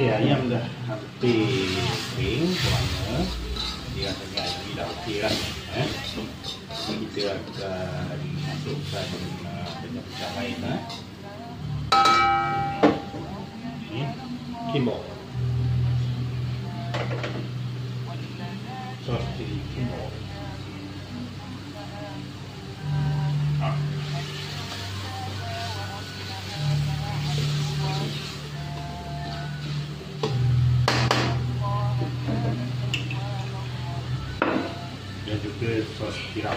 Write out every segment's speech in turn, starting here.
Oke, ayam dah hampir kering ayam ni dah okey lah. Eh. Jadi kita akan pecah-pecah. Eh. Ni, kimbok. Sos. Sos tiram.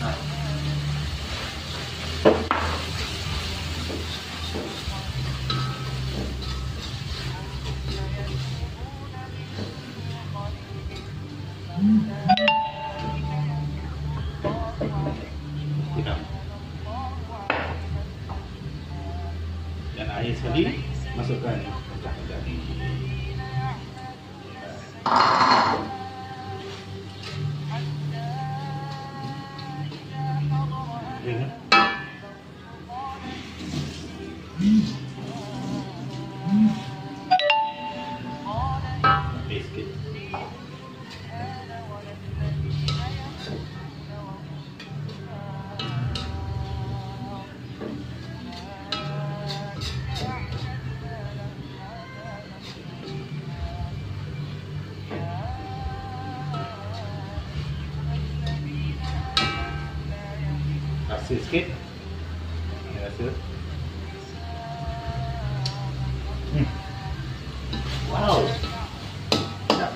Nah. Dan air sekali masukkan pecah-pecah ni. Ya, kan? Okey sikit. Rasa sikit. Ni rasa. Hmm. Wow. Sedap.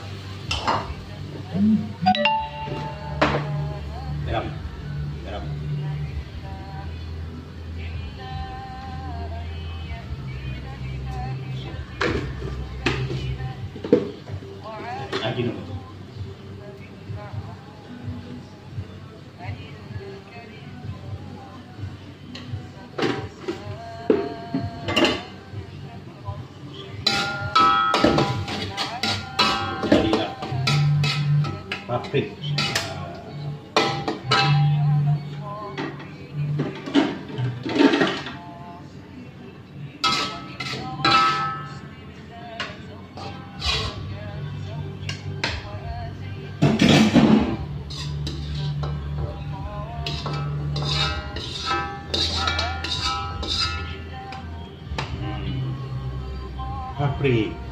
Garam. Garam. update. Update.